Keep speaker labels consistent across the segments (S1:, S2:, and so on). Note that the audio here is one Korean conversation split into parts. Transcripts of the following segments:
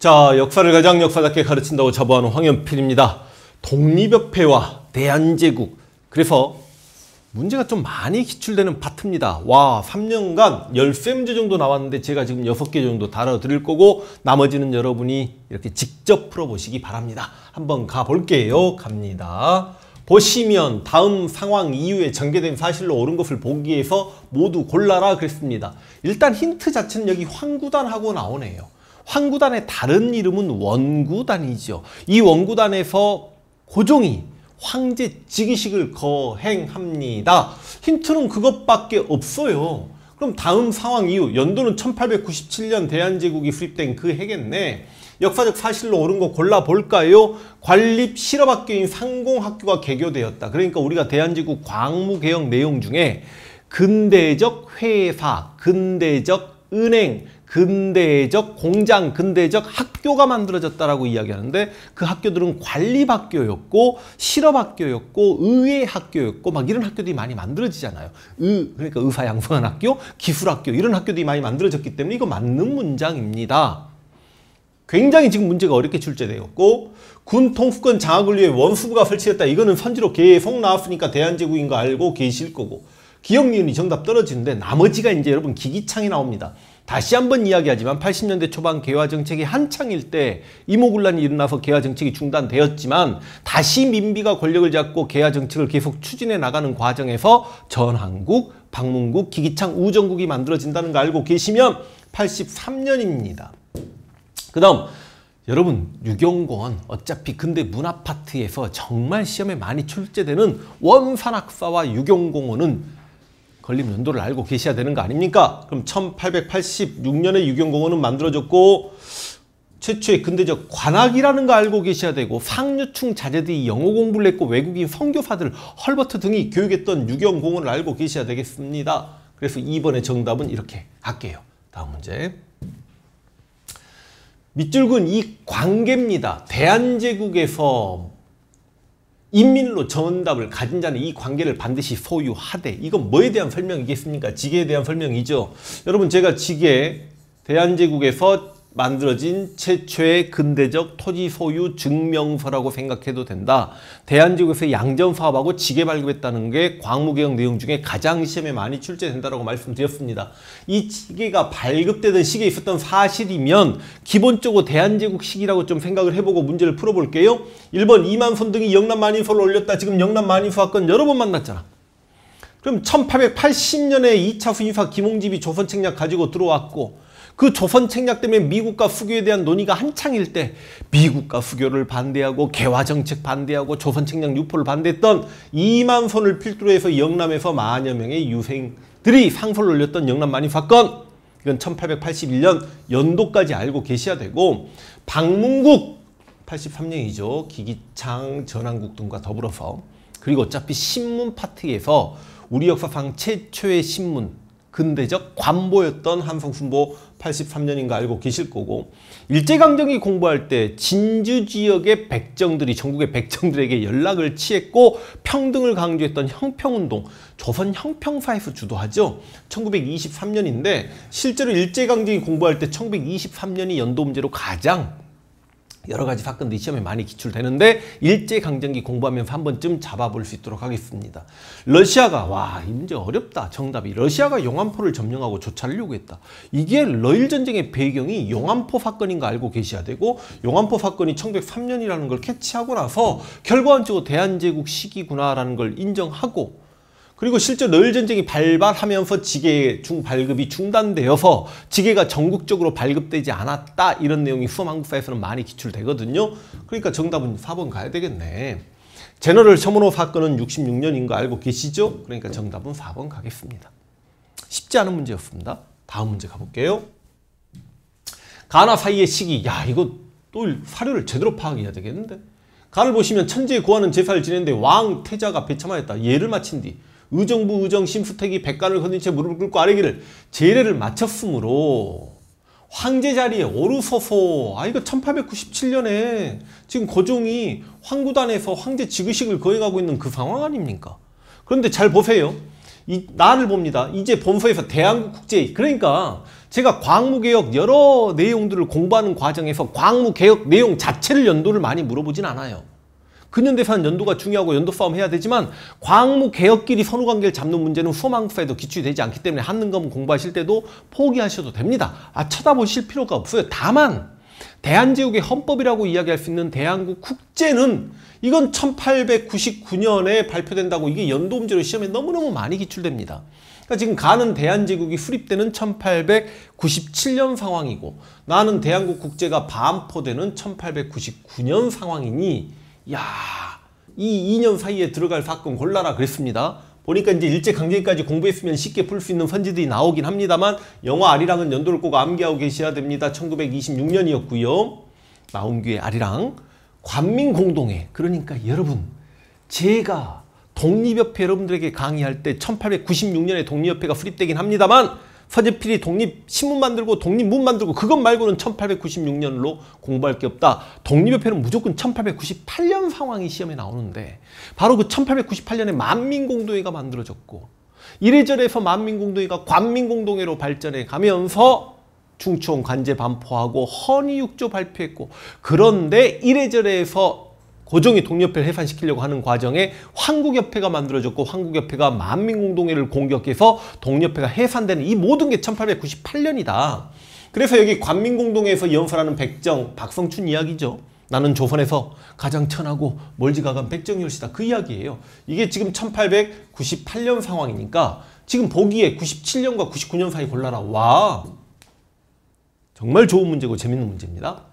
S1: 자, 역사를 가장 역사답게 가르친다고 자부하는 황현필입니다. 독립협회와 대한제국. 그래서 문제가 좀 많이 기출되는 파트입니다. 와, 3년간 10문제 정도 나왔는데 제가 지금 6개 정도 다뤄드릴 거고 나머지는 여러분이 이렇게 직접 풀어보시기 바랍니다. 한번 가볼게요. 갑니다. 보시면 다음 상황 이후에 전개된 사실로 옳은 것을 보기 위해서 모두 골라라 그랬습니다. 일단 힌트 자체는 여기 황구단하고 나오네요. 황구단의 다른 이름은 원구단이죠. 이 원구단에서 고종이 황제 즉위식을 거행합니다. 힌트는 그것밖에 없어요. 그럼 다음 상황 이후 연도는 1897년 대한제국이 수립된 그 해겠네. 역사적 사실로 옳은 거 골라볼까요? 관립 실업학교인 상공학교가 개교되었다. 그러니까 우리가 대한제국 광무개혁 내용 중에 근대적 회사, 근대적 은행, 근대적 공장, 근대적 학교가 만들어졌다라고 이야기하는데 그 학교들은 관립학교였고 실업학교였고 의회학교였고 막 이런 학교들이 많이 만들어지잖아요. 의 그러니까 의사 양성한 학교, 기술학교 이런 학교들이 많이 만들어졌기 때문에 이거 맞는 문장입니다. 굉장히 지금 문제가 어렵게 출제되었고 군 통수권 장악을 위해 원수부가 설치했다. 이거는 선지로 계속 나왔으니까 대한제국인 거 알고 계실 거고 기억니은이 정답 떨어지는데 나머지가 이제 여러분 기기창이 나옵니다. 다시 한번 이야기하지만 80년대 초반 개화 정책이 한창일 때 이모군란이 일어나서 개화 정책이 중단되었지만 다시 민비가 권력을 잡고 개화 정책을 계속 추진해 나가는 과정에서 전한국, 방문국, 기기창, 우정국이 만들어진다는 거 알고 계시면 83년입니다. 그 다음 여러분 유경공원 어차피 근대 문화파트에서 정말 시험에 많이 출제되는 원산학사와 유경공원은 걸림 연도를 알고 계셔야 되는 거 아닙니까? 그럼 1886년에 유경공원은 만들어졌고 최초의 근대적 관악이라는 거 알고 계셔야 되고 상류층 자제들이 영어 공부를 했고 외국인 선교사들 헐버트 등이 교육했던 유경공원을 알고 계셔야 되겠습니다. 그래서 2번의 정답은 이렇게 할게요. 다음 문제. 밑줄근 이 관계입니다. 대한제국에서 인민로 정답을 가진 자는 이 관계를 반드시 소유하되 이건 뭐에 대한 설명이겠습니까? 지계에 대한 설명이죠. 여러분 제가 지계 대한제국에서 만들어진 최초의 근대적 토지 소유 증명서라고 생각해도 된다. 대한제국에서 양전 사업하고 지게 발급했다는 게 광무개혁 내용 중에 가장 시험에 많이 출제된다고 말씀드렸습니다. 이 지게가 발급되던 시기에 있었던 사실이면 기본적으로 대한제국 시기라고 좀 생각을 해보고 문제를 풀어볼게요. 1번 이만손 등이 영남 만인소를 올렸다. 지금 영남 만인소 사건 여러 번 만났잖아. 그럼 1880년에 2차 수인사 김홍집이 조선 책략 가지고 들어왔고 그 조선 책략 때문에 미국과 수교에 대한 논의가 한창일 때 미국과 수교를 반대하고 개화 정책 반대하고 조선 책략 유포를 반대했던 2만 손을 필두로 해서 영남에서 만여 명의 유생들이 상소를 올렸던 영남 만인 사건 이건 1881년 연도까지 알고 계셔야 되고 방문국 83년이죠. 기기창 전한국 등과 더불어서 그리고 어차피 신문 파트에서 우리 역사상 최초의 신문 근대적 관보였던 한성순보 83년인가 알고 계실 거고 일제강점기 공부할 때 진주 지역의 백정들이 전국의 백정들에게 연락을 취했고 평등을 강조했던 형평운동 조선 형평사에서 주도하죠. 1923년인데 실제로 일제강점기 공부할 때 1923년이 연도 문제로 가장 여러 가지 사건들이 시험에 많이 기출되는데 일제강점기 공부하면서 한 번쯤 잡아볼 수 있도록 하겠습니다. 러시아가 와 문제 어렵다 정답이 러시아가 용암포를 점령하고 조차하려고 했다. 이게 러일전쟁의 배경이 용암포 사건인 거 알고 계셔야 되고 용암포 사건이 1903년이라는 걸 캐치하고 나서 결과적으로 대한제국 시기구나라는 걸 인정하고 그리고 실제 러일 전쟁이 발발하면서 지계 중 발급이 중단되어서 지계가 전국적으로 발급되지 않았다 이런 내용이 수험 한국사에서는 많이 기출되거든요. 그러니까 정답은 4번 가야 되겠네. 제너럴 셔머노 사건은 66년인 거 알고 계시죠? 그러니까 정답은 4번 가겠습니다. 쉽지 않은 문제였습니다. 다음 문제 가볼게요. 가나 사이의 시기. 야 이거 또 사료를 제대로 파악해야 되겠는데. 가를 보시면 천재 구하는 제사를 지냈는데 왕 태자가 배참하였다. 예를 마친 뒤 의정부 의정 심수택이 백간을 건진 채 무릎을 꿇고 아래기를 제례를 마쳤으므로 황제 자리에 오르소서 아 이거 1897년에 지금 고종이 황구단에서 황제 즉위식을 거행하고 있는 그 상황 아닙니까? 그런데 잘 보세요. 이, 나를 봅니다. 이제 본서에서 대한국 국제 그러니까 제가 광무개혁 여러 내용들을 공부하는 과정에서 광무개혁 내용 자체를 연도를 많이 물어보진 않아요. 근현대사는 연도가 중요하고 연도 싸움 해야 되지만 광무 개혁끼리 선후관계를 잡는 문제는 수험항사에도 기출이 되지 않기 때문에 한능검 공부하실 때도 포기하셔도 됩니다. 아 쳐다보실 필요가 없어요. 다만 대한제국의 헌법이라고 이야기할 수 있는 대한국 국제는 이건 1899년에 발표된다고 이게 연도 문제로 시험에 너무너무 많이 기출됩니다. 그러니까 지금 가는 대한제국이 수립되는 1897년 상황이고 나는 대한국 국제가 반포되는 1899년 상황이니 야, 이 2년 사이에 들어갈 사건 골라라 그랬습니다. 보니까 이제 일제강점기까지 공부했으면 쉽게 풀 수 있는 선지들이 나오긴 합니다만 영화 아리랑은 연도를 꼭 암기하고 계셔야 됩니다. 1926년이었고요. 나온규의 아리랑 관민공동회 그러니까 여러분 제가 독립협회 여러분들에게 강의할 때 1896년에 독립협회가 수립되긴 합니다만 서재필이 독립 신문 만들고 독립문 만들고 그것 말고는 1896년로 공부할 게 없다. 독립협회는 무조건 1898년 상황이 시험에 나오는데 바로 그 1898년에 만민공동회가 만들어졌고 이래저래서 만민공동회가 관민공동회로 발전해 가면서 중추원 관제 반포하고 헌의육조 발표했고 그런데 이래저래에서 고종이 독립협회를 해산시키려고 하는 과정에 황국협회가 만들어졌고 황국협회가 만민공동회를 공격해서 독립협회가 해산되는 이 모든 게 1898년이다. 그래서 여기 관민공동회에서 연설하는 백정, 박성춘 이야기죠. 나는 조선에서 가장 천하고 멀지가 간 백정열시다. 그 이야기예요. 이게 지금 1898년 상황이니까 지금 보기에 97년과 99년 사이 골라라. 와 정말 좋은 문제고 재밌는 문제입니다.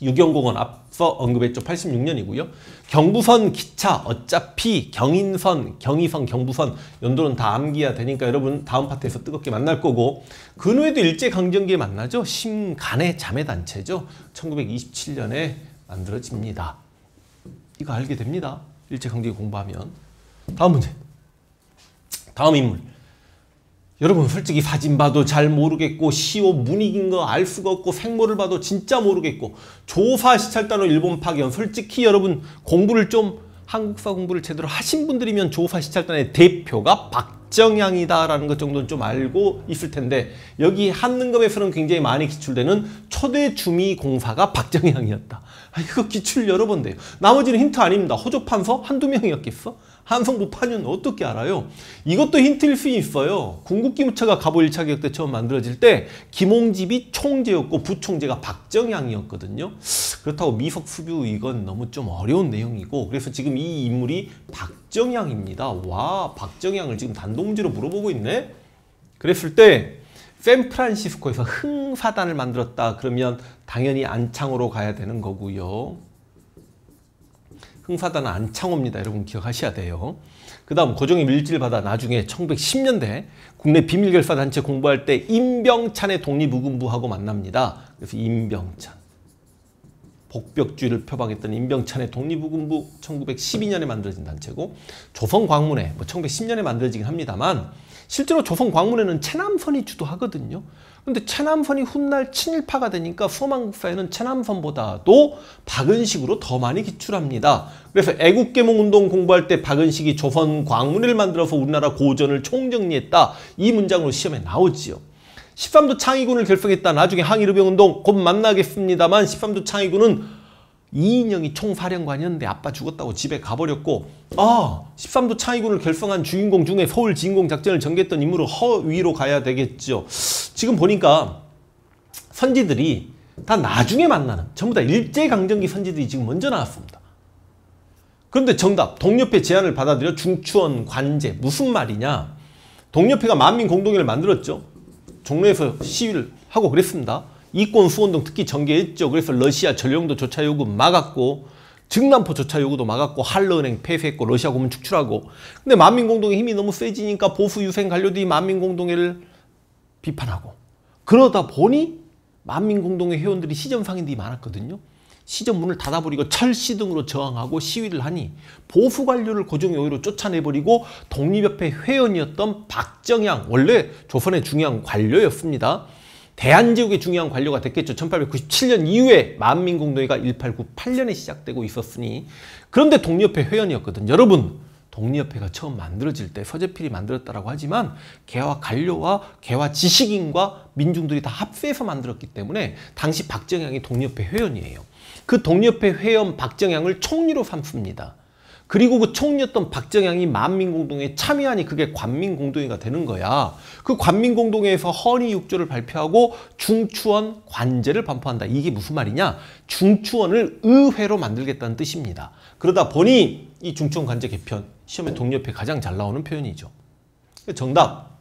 S1: 유경공원 앞서 언급했죠. 86년이고요. 경부선 기차 어차피 경인선, 경의선, 경부선 연도는 다 암기해야 되니까 여러분 다음 파트에서 뜨겁게 만날 거고 근후에도 일제강점기에 만나죠. 심간의 자매단체죠. 1927년에 만들어집니다. 이거 알게 됩니다. 일제강점기 공부하면. 다음 문제. 다음 인물. 여러분 솔직히 사진 봐도 잘 모르겠고 시오 문익인 거 알 수가 없고 생모를 봐도 진짜 모르겠고 조사 시찰단으로 일본 파견 솔직히 여러분 공부를 좀 한국사 공부를 제대로 하신 분들이면 조사 시찰단의 대표가 박정향이다라는 것 정도는 좀 알고 있을 텐데 여기 한능검에서는 굉장히 많이 기출되는 초대 주미 공사가 박정향이었다. 아, 이거 기출 여러 번 돼요. 나머지는 힌트 아닙니다. 호조판서 한두 명이었겠어? 한성부 파년 어떻게 알아요? 이것도 힌트일 수 있어요. 궁극기무차가 갑오 1차 개혁 때 처음 만들어질 때 김홍집이 총재였고 부총재가 박정향이었거든요. 그렇다고 미석 수뷰 이건 너무 좀 어려운 내용이고 그래서 지금 이 인물이 박정향입니다. 와 박정향을 지금 단독 문제로 물어보고 있네. 그랬을 때 샌프란시스코에서 흥사단을 만들었다 그러면 당연히 안창호로 가야 되는 거고요. 흥사단은 안창호입니다. 여러분 기억하셔야 돼요. 그 다음 고종의 밀지를 받아 나중에 1910년대 국내 비밀결사 단체 공부할 때 임병찬의 독립의금부하고 만납니다. 그래서 임병찬. 복벽주의를 표방했던 임병찬의 독립의금부 1912년에 만들어진 단체고 조선광문회 뭐 1910년에 만들어지긴 합니다만 실제로 조선 광문회는 체남선이 주도하거든요. 근데 체남선이 훗날 친일파가 되니까 수험한국사에는 체남선보다도 박은식으로 더 많이 기출합니다. 그래서 애국개몽운동 공부할 때 박은식이 조선 광문회를 만들어서 우리나라 고전을 총정리했다. 이 문장으로 시험에 나오지요. 13도 창의군을 결성했다. 나중에 항일의병운동 곧 만나겠습니다만 13도 창의군은 이인영이 총사령관이었는데 아빠 죽었다고 집에 가버렸고 아 13도 창의군을 결성한 주인공 중에 서울 진공 작전을 전개했던 인물은 허위로 가야 되겠죠. 지금 보니까 선지들이 다 나중에 만나는 전부 다 일제강점기 선지들이 지금 먼저 나왔습니다. 그런데 정답 동료회 제안을 받아들여 중추원 관제 무슨 말이냐 동료회가 만민공동회를 만들었죠. 종로에서 시위를 하고 그랬습니다. 이권 수원 등 특히 전개했죠. 그래서 러시아 전용도 조차 요구 막았고 증남포 조차 요구도 막았고 한러은행 폐쇄했고 러시아 고문 축출하고 근데 만민공동의 힘이 너무 세지니까 보수 유생 관료들이 만민공동회를 비판하고 그러다 보니 만민공동회 회원들이 시점 상인들이 많았거든요. 시점 문을 닫아버리고 철시 등으로 저항하고 시위를 하니 보수 관료를 고종의 오히려 쫓아내버리고 독립협회 회원이었던 박정양 원래 조선의 중요한 관료였습니다. 대한제국의 중요한 관료가 됐겠죠. 1897년 이후에 만민공동회가 1898년에 시작되고 있었으니 그런데 독립협회 회원이었거든. 여러분 독립협회가 처음 만들어질 때 서재필이 만들었다라고 하지만 개와 관료와 개와 지식인과 민중들이 다 합세해서 만들었기 때문에 당시 박정향이 독립협회 회원이에요. 그 독립협회 회원 박정향을 총리로 삼습니다. 그리고 그 총리였던 박정향이 만민공동회에 참여하니 그게 관민공동회가 되는 거야. 그 관민공동회에서 헌의육조를 발표하고 중추원 관제를 반포한다. 이게 무슨 말이냐? 중추원을 의회로 만들겠다는 뜻입니다. 그러다 보니 이 중추원 관제 개편 시험에 독립회 가장 잘 나오는 표현이죠. 정답.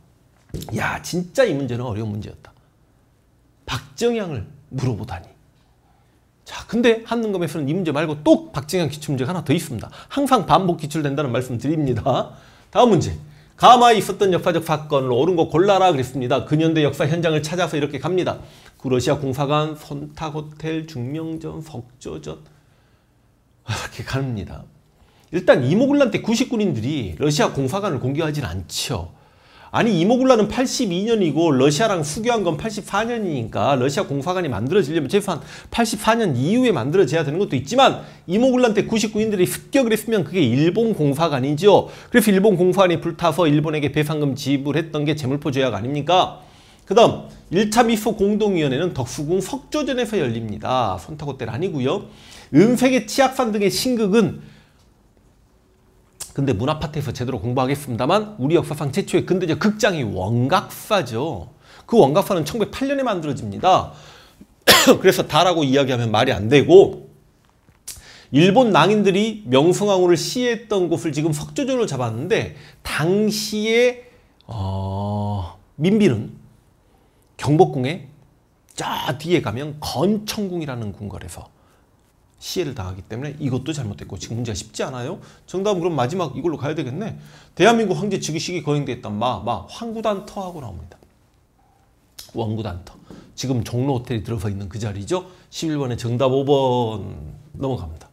S1: 야 진짜 이 문제는 어려운 문제였다. 박정향을 물어보다니. 자, 근데 한능검에서는 이 문제 말고 또 박정현 기출 문제가 하나 더 있습니다. 항상 반복 기출된다는 말씀 드립니다. 다음 문제. 가마에 있었던 역사적 사건을 옳은 거 골라라 그랬습니다. 근현대 역사 현장을 찾아서 이렇게 갑니다. 구러시아 공사관, 손탁호텔, 중명전, 석조전 이렇게 갑니다. 일단 이모굴란 때 99인들이 러시아 공사관을 공개하진 않죠. 아니 이모굴라는 82년이고 러시아랑 수교한 건 84년이니까 러시아 공사관이 만들어지려면 최소한 84년 이후에 만들어져야 되는 것도 있지만 이모굴란 때 99인들이 습격을 했으면 그게 일본 공사관이죠. 그래서 일본 공사관이 불타서 일본에게 배상금 지불했던 게 재물포 조약 아닙니까? 그 다음 1차 미소 공동위원회는 덕수궁 석조전에서 열립니다. 손타고텔 아니고요. 은색의 치악산 등의 신극은 근데 문화파트에서 제대로 공부하겠습니다만 우리 역사상 최초의 근대적 극장이 원각사죠. 그 원각사는 1908년에 만들어집니다. 그래서 다라고 이야기하면 말이 안 되고 일본 낭인들이 명성황후를 시해했던 곳을 지금 석조전으로 잡았는데 당시에 어... 민비는 경복궁에 저 뒤에 가면 건청궁이라는 궁궐에서 시해를 당하기 때문에 이것도 잘못됐고 지금 문제가 쉽지 않아요. 정답은 그럼 마지막 이걸로 가야 되겠네. 대한민국 황제 즉위식이 거행됐던 마, 마, 황구단터 하고 나옵니다. 원구단터. 지금 종로 호텔이 들어서 있는 그 자리죠. 11번에 정답 5번 넘어갑니다.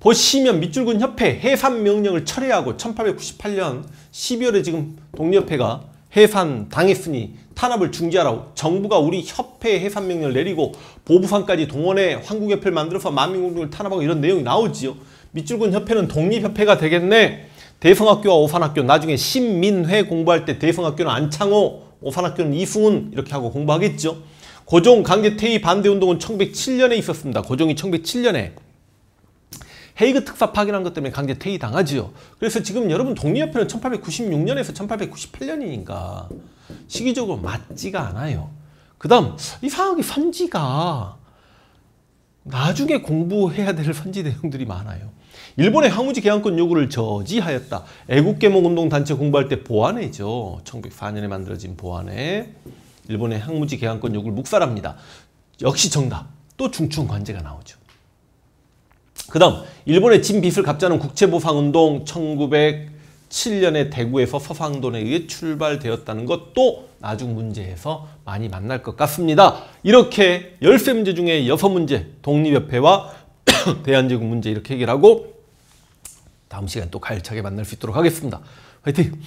S1: 보시면 밑줄근 협회 해산 명령을 철회하고 1898년 12월에 지금 독립협회가 해산 당했으니 탄압을 중지하라고 정부가 우리 협회 해산 명령을 내리고 보부상까지 동원해 한국협회를 만들어서 만민공동을 탄압하고 이런 내용이 나오지요. 밑줄근 협회는 독립협회가 되겠네. 대성학교와 오산학교 나중에 신민회 공부할 때 대성학교는 안창호 오산학교는 이승훈 이렇게 하고 공부하겠죠. 고종 강제 퇴위 반대 운동은 1907년에 있었습니다. 고종이 1907년에 헤이그 특사 파견한 것 때문에 강제 퇴위 당하지요. 그래서 지금 여러분 독립협회는 1896년에서 1898년이니까 시기적으로 맞지가 않아요. 그 다음 이상하게 선지가 나중에 공부해야 될 선지 내용들이 많아요. 일본의 항우지 개항권 요구를 저지하였다. 애국개몽운동 단체 공부할 때 보안회죠. 1904년에 만들어진 보안회. 일본의 항무지 개항권 요구를 묵살합니다. 역시 정답. 또 중충 관제가 나오죠. 그 다음 일본의 진 빚을 갚자는 국채보상운동 1907년에 대구에서 서상돈에 의해 출발되었다는 것도 나중 문제에서 많이 만날 것 같습니다. 이렇게 열세 문제 중에 여섯 문제 독립협회와 대한제국 문제 이렇게 해결하고 다음 시간 또 가열차게 만날 수 있도록 하겠습니다. 화이팅!